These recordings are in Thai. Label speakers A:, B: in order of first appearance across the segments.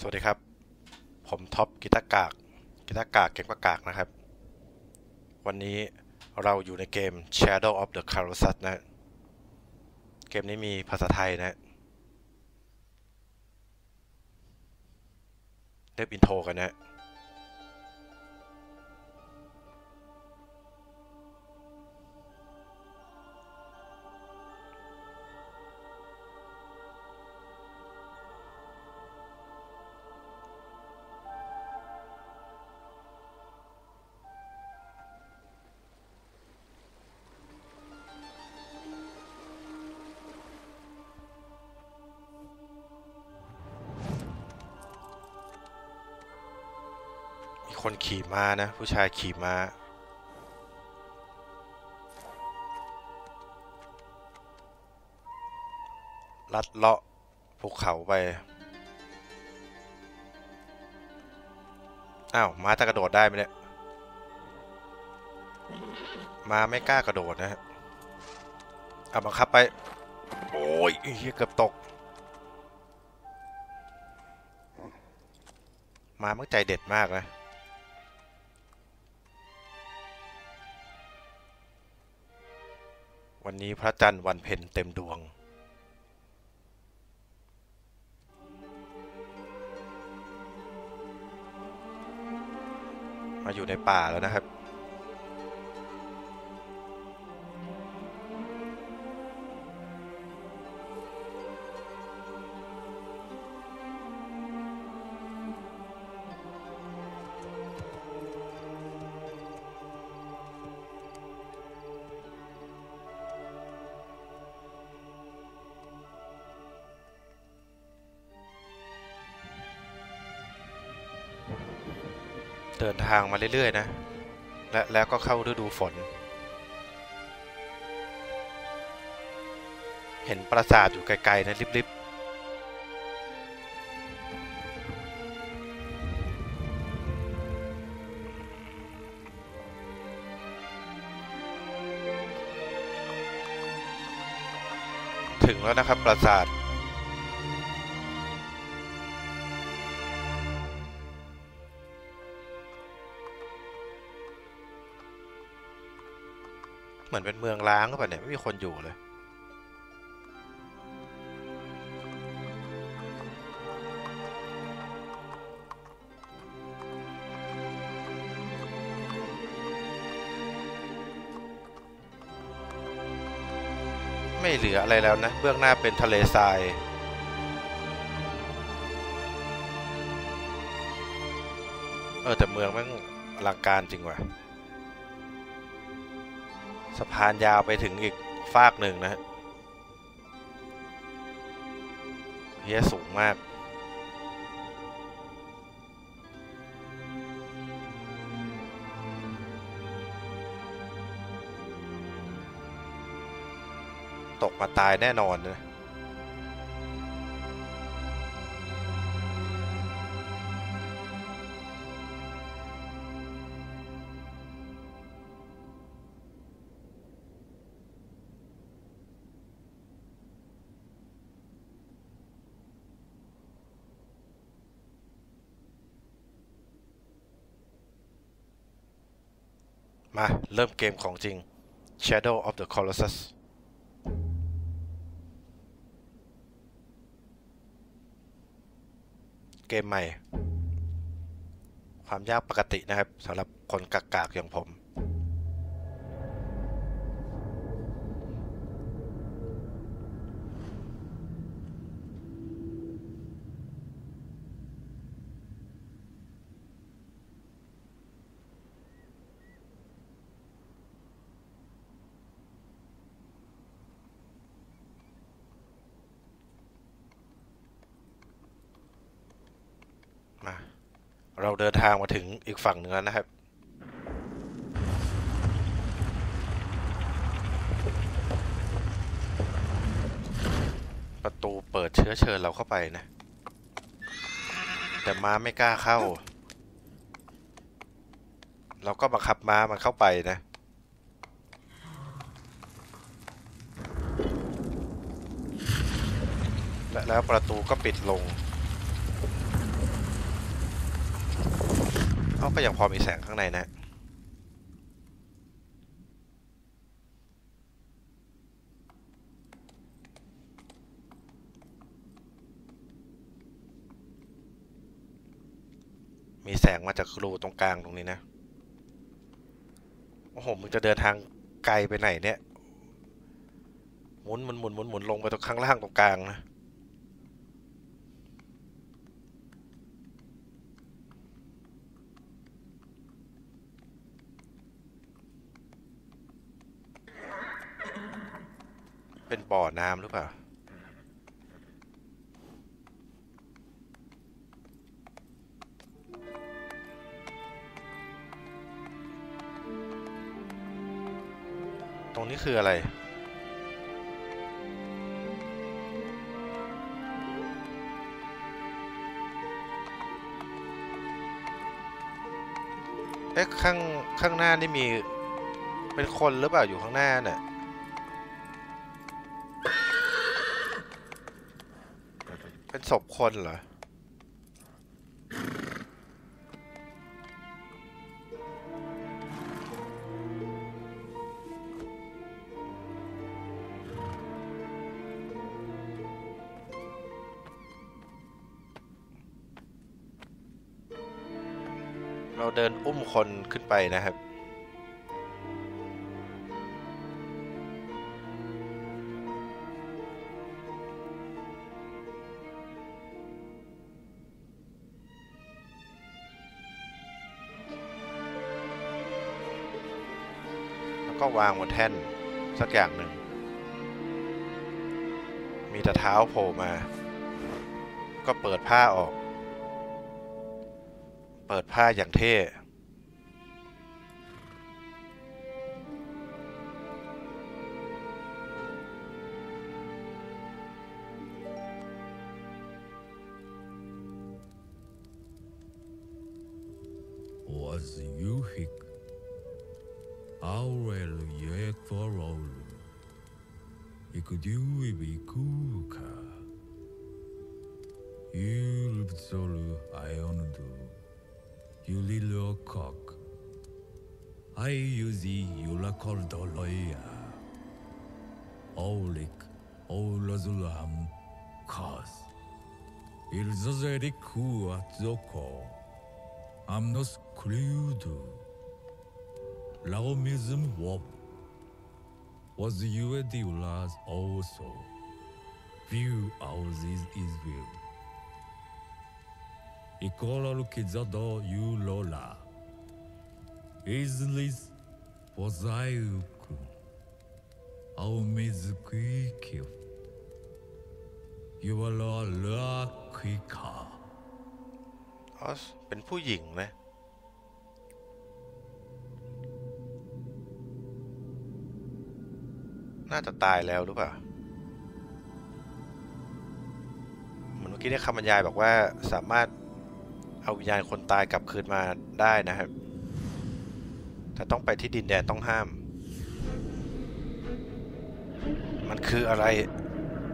A: สวัสดีครับ ผมท็อปกีตาร์กากกีตาร์กากเก่งกว่ากากนะครับ วันนี้เราอยู่ในเกม Shadow of the Colossus นะ เกมนี้มีภาษาไทยนะเล็บ intro กันนะ ม้านะ ผู้ชายขี่ม้า ลัดเลาะภูเขาไป อ้าว ม้าจะกระโดดได้ไหมเนี่ย ม้าไม่กล้ากระโดดนะฮะเอาบังคับไป โอ้ยเฮียเกือบตก ม้ามันใจเด็ดมากนะ วันนี้พระจันทร์วันเพ็ญเต็มดวง มาอยู่ในป่าแล้วนะครับ ดินทางมาเรื่อยๆนะ และแล้วก็เข้าฤดูฝน เห็นปราสาทอยู่ไกลๆนะริบๆถึงแล้วนะครับปราสาท เหมือนเป็นเมืองร้างก็แบบเนี่ยไม่มีคนอยู่เลย ไม่เหลืออะไรแล้วนะ เบื้องหน้าเป็นทะเลทรายเออแต่เมืองแม่งอลังการจริงว่ะ สะพานยาวไปถึงอีกฟากหนึ่งนะฮะเฮียสูงมาก ตกมาตายแน่นอนนะ เริ่มเกมของจริง Shadow of the Colossus เกมใหม่ ความยากปกตินะครับสำหรับคนกากๆอย่างผม มา เราเดินทางมาถึงอีกฝั่งหนึ่งแล้วนะครับ ประตูเปิดเชื้อเชิญเราเข้าไปนะ แต่ม้าไม่กล้าเข้า เราก็บังคับม้ามันเข้าไปนะและแล้วประตูก็ปิดลง เอาก็ยังพอมีแสงข้างในนะมีแสงมาจากรูตรงกลางตรงนี้นะ โอ้โห มึงจะเดินทางไกลไปไหนเนี่ย หมุนหมุนหมุนหมุนหมุนลงไปตรงข้างล่างตรงกลางนะ เป็นบ่อน้ำหรือเปล่า ตรงนี้คืออะไร เอ๊ะข้างข้างหน้านี่มี เป็นคนหรือเปล่าอยู่ข้างหน้าเนี่ย เป็นศพคนเหรอ เราเดินอุ้มคนขึ้นไปนะครับ วก็วางบนแท่นสักอย่างหนึ่ง มีแต่เท้าโผล่มา ก็เปิดผ้าออก เปิดผ้าอย่างเท่
B: Aureliektoroulu, Ikuduibikuka, Yulbzolu Iondu, Yulilokok, Ayuzi Yulakoldoloia, Olik Olazulam Kos, Ilzozerikua Zoko, Amnos Kludu, Cludo. Laomism Wop. Was you the last also? View houses is will. Ikola Kizado you Lola. Islis Pozaiuku. Aumizukikyo. You are la kwika.
A: อ๋อเป็นผู้หญิงนะ น่าจะตายแล้วหรือเปล่าเหมือนเมื่อกี้ได้คำบรรยายบอกว่าสามารถเอาวิญญาณคนตายกลับคืนมาได้นะครับ แต่ต้องไปที่ดินแดนต้องห้าม มันคืออะไร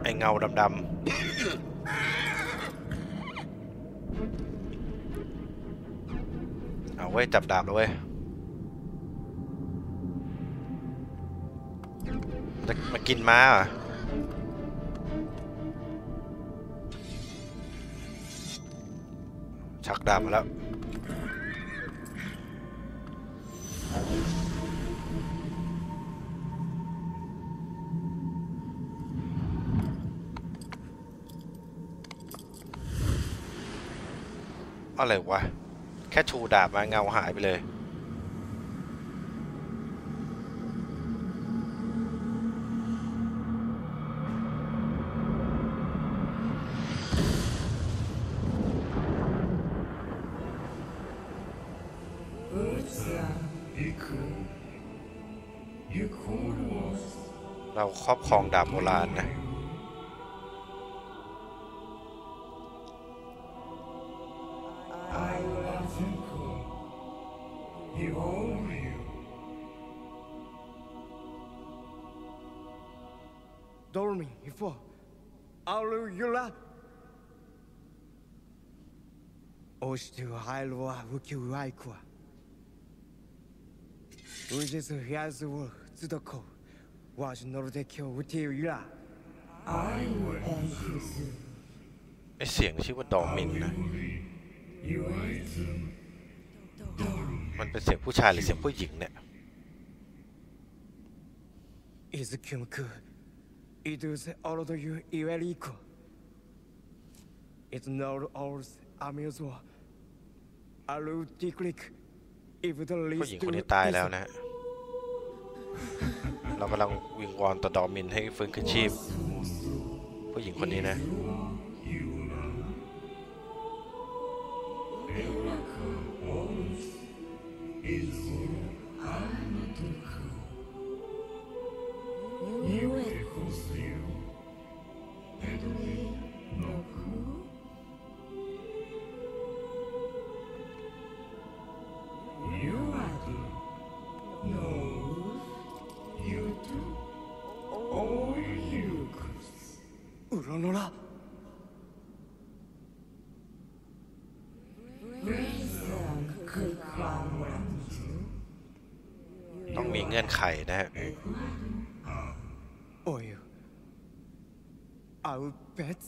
A: ไอเงาดำๆเอาไว้จับดาบแล้วเว้ย จะมากินม้าเหรอชักดาบมาแล้วอะไรวะ แค่ชูดาบมาเงาหายไปเลย เราครอบครองดาบโบราณนะ
C: Dormi, Ifo. Alu Yula. 押して入るは浮きワイクは。ウジスヒアズをずっとこう。 わしのるで今日うていら。
A: ไอเสียงชื่อว่าดอมินนะ มันเป็นเสียงผู้ชายหรือเสียงผู้หญิงเนี่ย
C: 伊豆キュムク。イドゥセオロドユイウェリコ。It's not all amuse アルティクリック。If the
A: ผู้ห
C: least
A: ญิงคนนี้ตายแล้วนะฮะ เรากำลังวิงวอนต่อดอมินให้ฟื้นขึ้นชีพ ผู้หญิงคนนี้นะ ข่นะฮะ
C: um, Or you. Our bets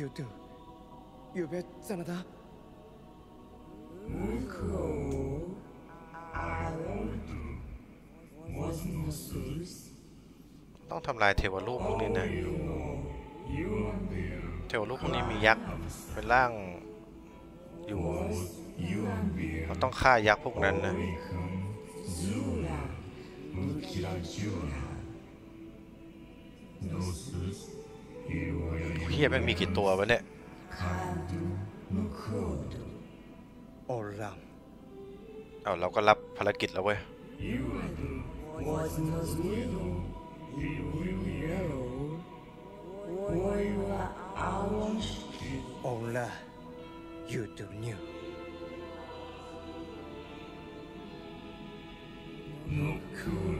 C: You do. You bet 真だ。
A: ต้องทำลายเทวรูปพวกนี้นะเทวรูปพวกนี้มียักษ์เป็นร่างอยู่เราต้องฆ่ายักษ์พวกนั้นนะเียแม่งมีกี่ตัววะเนี่ย
C: โอ้ลั
A: เอาเราก็รับภารกิจแล้วเว้ย
C: โอ้ล่ะ you do new
A: นคูล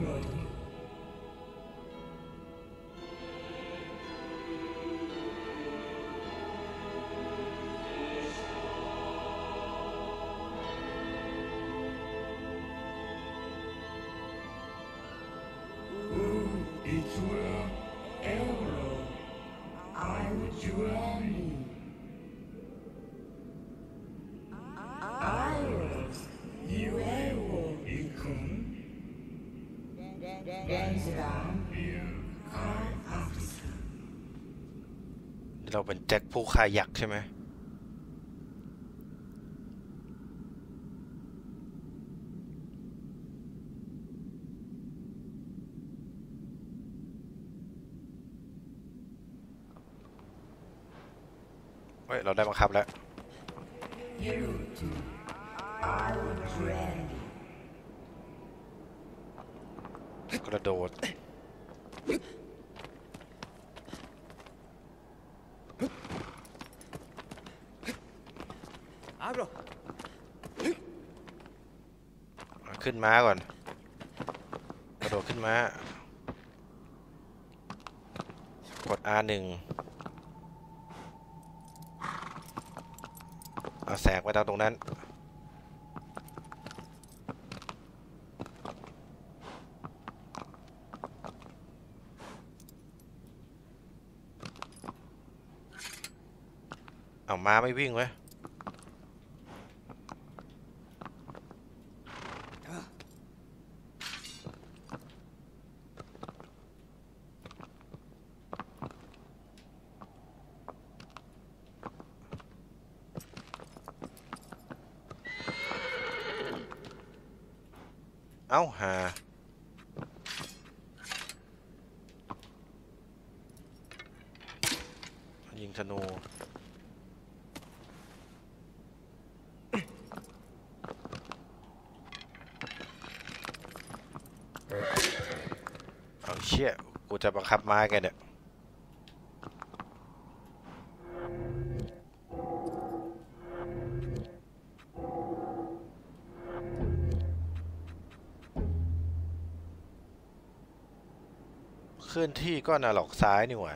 A: เป็นแจ็คผู้ฆ่ายักษ์ใช่ไหมเฮ้ย เราได้บังคับแล้วกระโดด ขึ้นม้าก่อน กระโดดขึ้นม้ากด R1 เอาแสงไปทางตรงนั้น เอาม้าไม่วิ่งเว้ เอ้าหายิงธนูเอาเชี่ยกูจะบังคับมาแกเนี่ย นี่ก็นาหลอกซ้ายนี่หว่า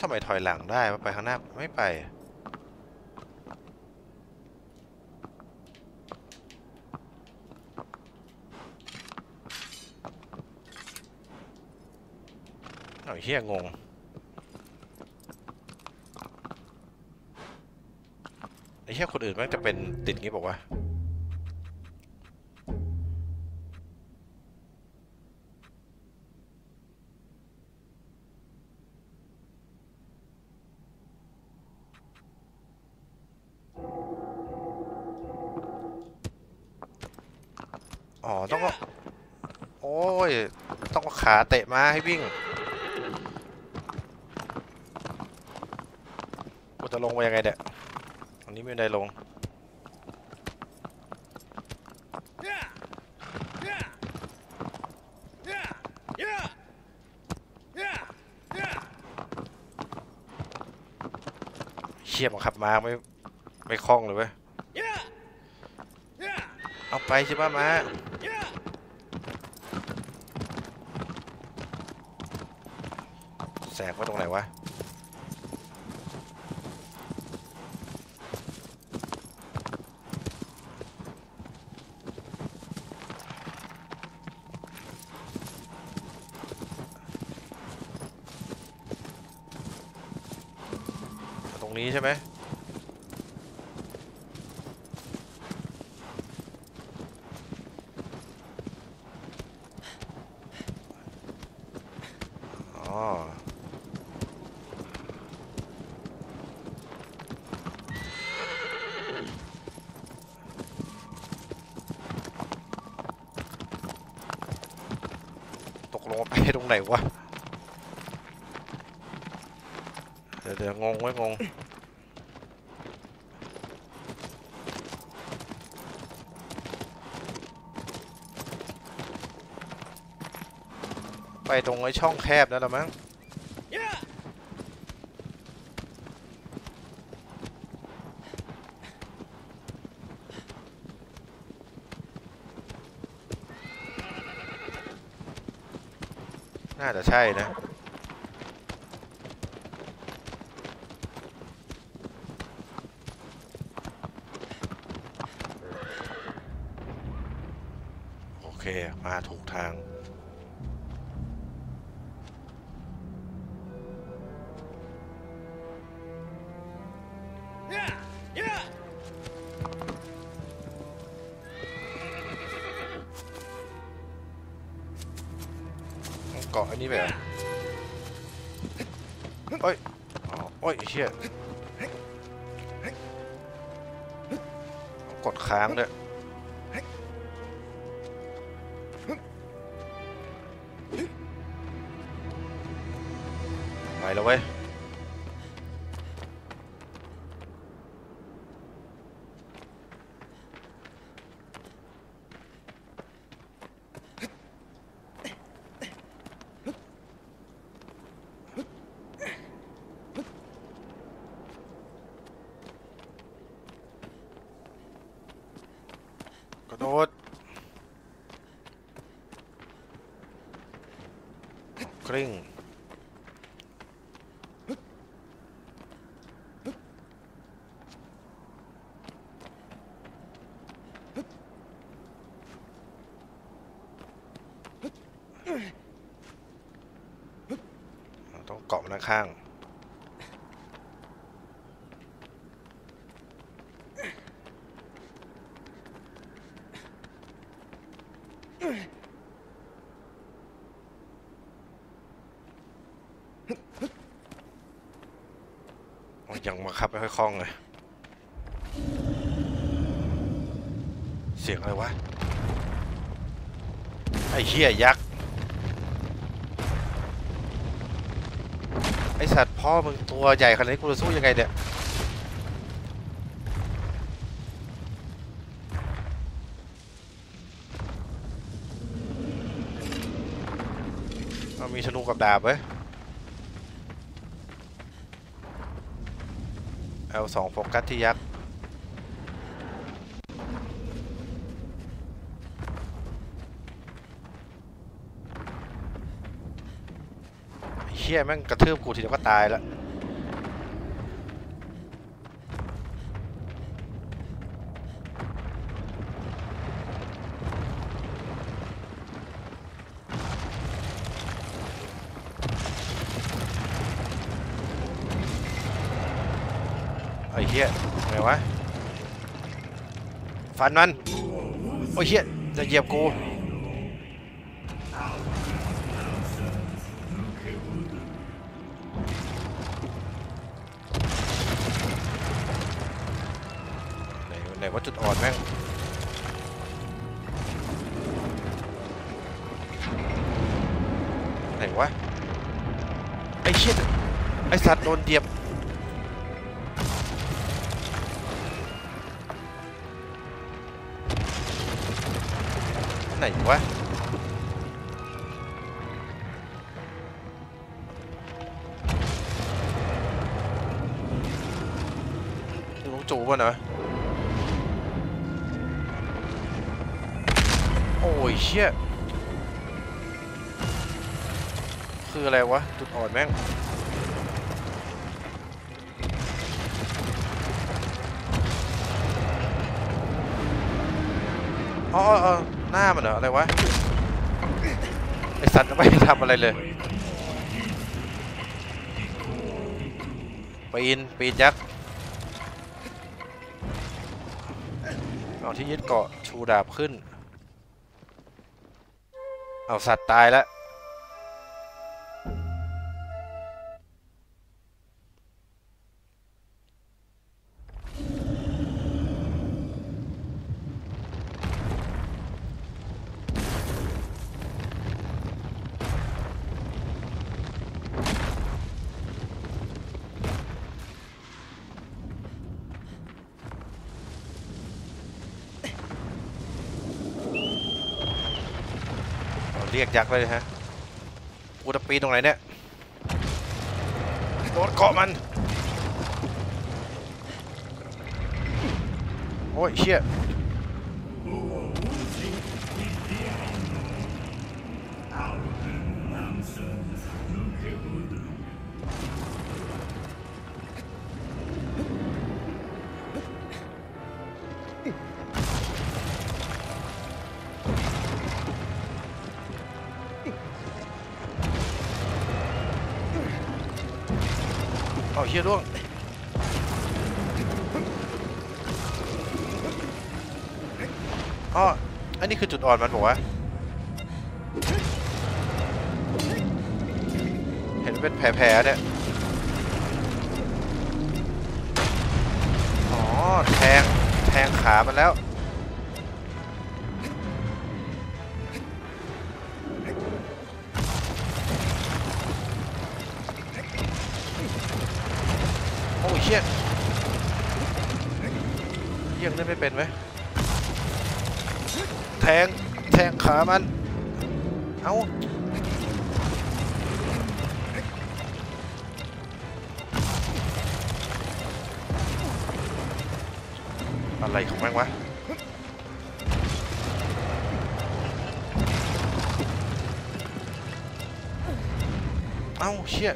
A: ทำไมถอยหลังได้มาไปข้างหน้าไม่ไปเอาเฮียงง ไอ้ เฮียคนอื่นมันจะเป็นติดงี้บอกว่าอ๋อ ต้องก็โอ้ย ต้องขาเตะมาให้วิ่งกูจะลงไปยังไงเนี่ย นี้ไม่ได้ลง เชี่ยบังคับมาไม่ไม่คล่องเลยเว้ย เอาไปใช่ป่ะมาแสกไว้ตรงไหนวะ นี้ใช่ไหมอ๋อตกลงไปตรงไหนวะ เดี๋ยวเดี๋ยวงงไว้ยงง ตรงไอ้ช่องแคบนั่นแหละมั้งน่าจะใช่นะโอเค มาถูกทาง อ ริ่ง ต้องเกาะมันข้าง โอ้ ยังมาขับไม่ค่อยคล่องเลย เสียงอะไรวะ ไอ้เหี้ยยักษ์ ไอ้สัตว์พ่อมึงตัวใหญ่ขนาดนี้กูจะสู้ยังไงเนี่ยมีธนูกับดาบเว้ย เอาสองโฟกัสที่ยักษ์ เฮียแม่งกระทืบกูทีเดียวก็ตายแล้ว ไอ้เฮียไงวะ ฟันมัน โอ้ยเฮียจะเหยียบกู ไหนไหนว่าจุดอ่อนแม่งไหนวะ ไอ้เชี่ยไอ้สัตว์โดนเหยียบ นวะนี่ลุงจูป่ะเนอะโอ้ยเชี่ยคืออะไรวะ จุดอ่อนแม่งอ๋อ เหรออะไรวะไอสัตว์ไม่ได้ทำอะไรเลยปีนปีนยักษ์เอาที่ยึดเกาะชูดาบขึ้น เอาสัตว์ตายแล้ว เรียกยักษ์เลยฮะกูจะปีนตรงไหนเนี่ยโดนเกาะมัน โอ้ยเชี่ย เชี่ยร่วงอ๋ออันนี้คือจุดอ่อนมันบอกว่าเห็นเป็นแผลๆเนี่ย อ๋อ แทง แทงขามันแล้ว ยังเล่นไม่เป็นไหมแทง แทงขามัน เอาอะไรของแม่งวะเอ้าเชี่ย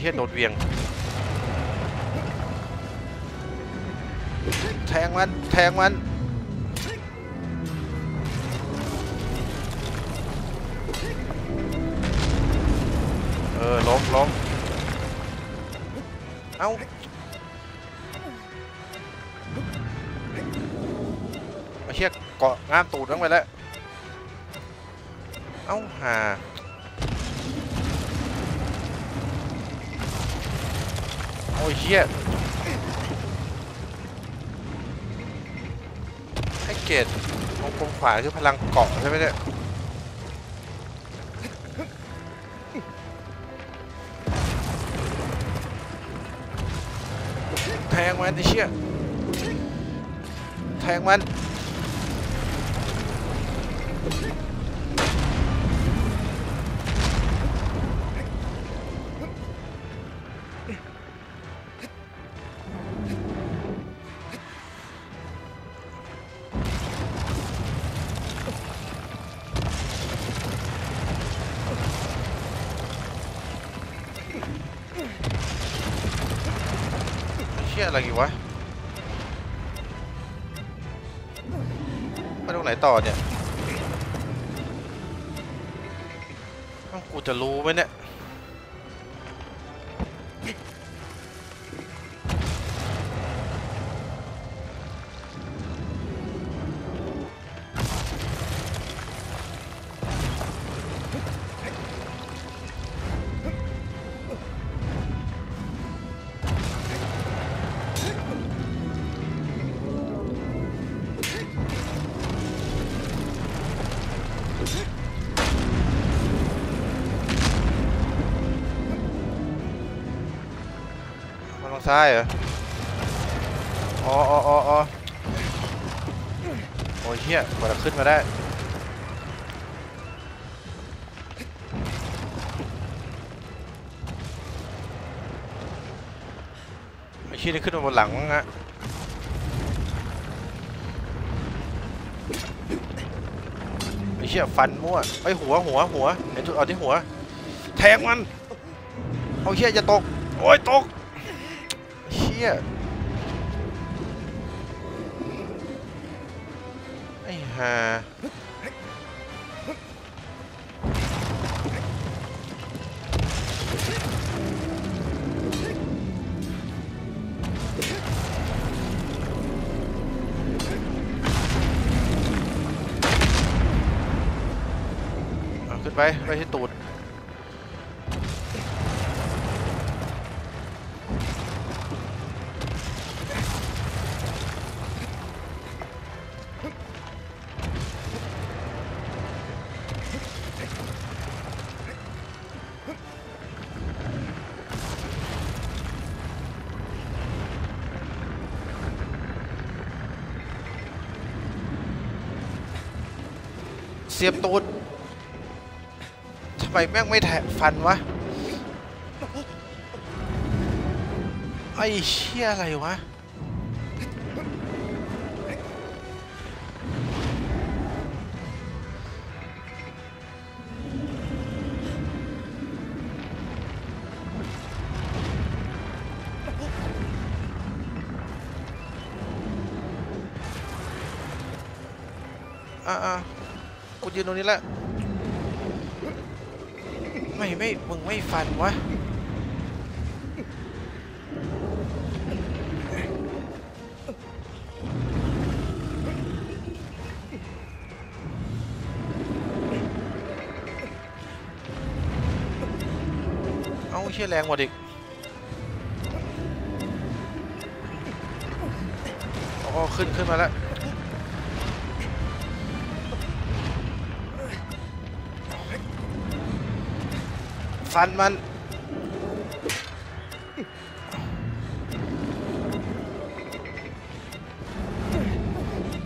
A: เฮียโดนเวียง แทงมัน แทงมัน เออล้มล้มเอ้าไอ้เชี่ยเกาะงามตูดทั้งไปแล้ว เอ้าหา อ้ยเชี่ยให้เกตวงกลมขวาคือพลังเกาะใช่ไหมเนี่ยแทงมันไอ้เชี่ยแทงมัน อะไรอยู่วะไปตรงไหนต่อเนี่ย ซ้ายเหรอ อ๋ออ๋ออ๋อโอ้ยเฮียกว่าจะขึ้นมาได้ ไอ้เฮียนี่ขึ้นมาบนหลังมั้งฮะไอ้เชี่ยฟันมั่วไอ้หัวหัวหัวเห็นจุดเอาที่หัว แทงมัน เอาเฮียอย่าตก โอ้ยตก เฮียไอ้ห่าเอาขึ้นไป ไปที่ตูด สียบตูดทำไมแม่งไม่แทะฟันวะ ไอ้เชี่ยอะไรวะอะ ตรงนี้แหละไม่ไม่มึงไม่ฟันวะเอาเชี่ยแรงหมดอีกอ๋อขึ้นขึ้นมาแล้ว ฟันมัน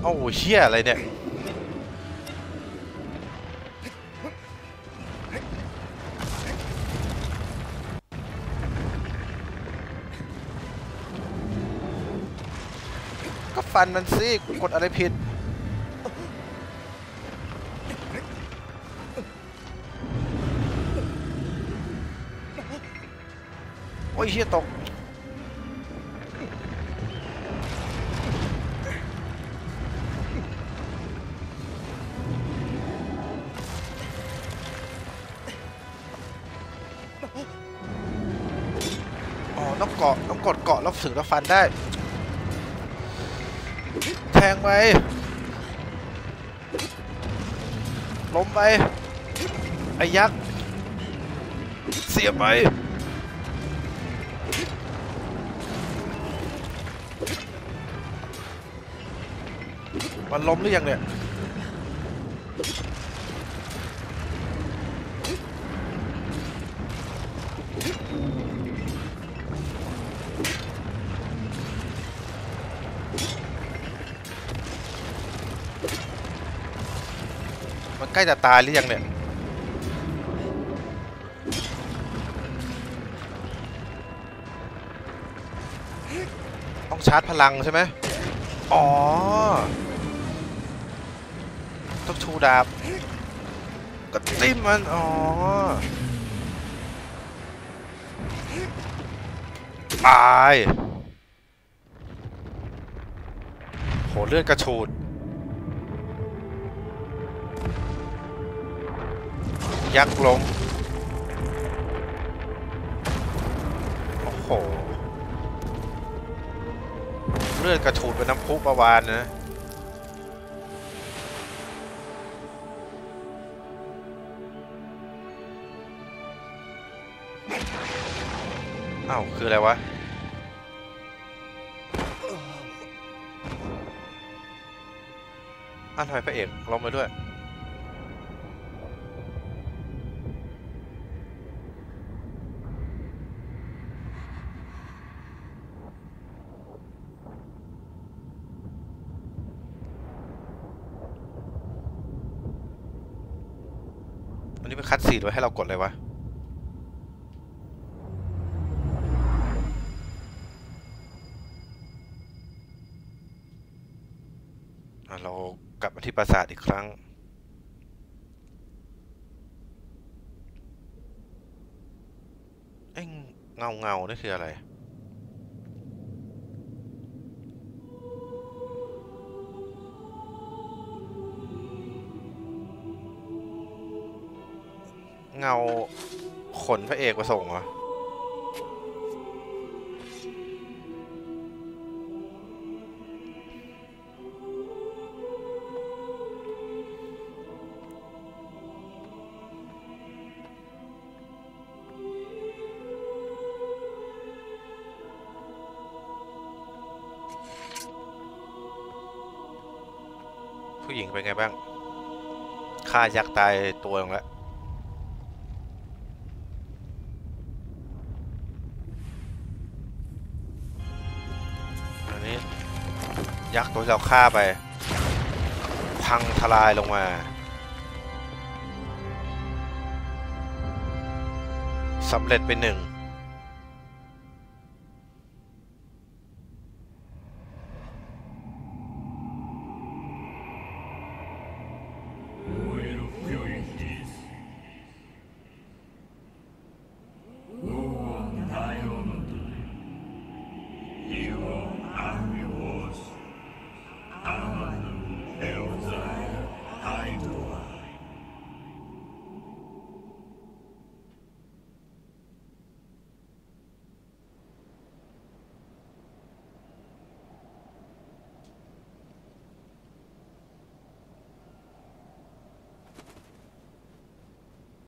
A: โอ้าเชี่ยอะไรเนี่ยก็ฟันมันสิกดอะไรผิด โอ้ยเฮียตกอ๋อต้องเกาะต้องกดเกาะแล้วถึงจะฟันได้ แทงไปล้มไป ไอ้ยักษ์ เสียบไป มันล้มหรือยังเนี่ยมันใกล้จะตายหรือยังเนี่ยต้องชาร์จพลังใช่ไหมอ๋อ ต้องชูดาบก็จิ้มมัน อ๋อตายโหเลือดกระชูดยักษ์ล้มโอ้โห เลือดกระชูดเป็นน้ำพุประวานนะ อ้าว คืออะไรวะอ้าวทำไมพระเอกล้มไปด้วย อันนี้เป็นคัดซีนไว้ให้เรากดเลยวะ ที่ปราสาทอีกครั้ง เอ้เงาเงานี่คืออะไร เงาขนพระเอกมาส่งเหรอ ฆ่ายักษ์ตายตัวลงแล้วอันนี้ ยักษ์ตัวเราฆ่าไป พังทลายลงมาสำเร็จไปหนึ่ง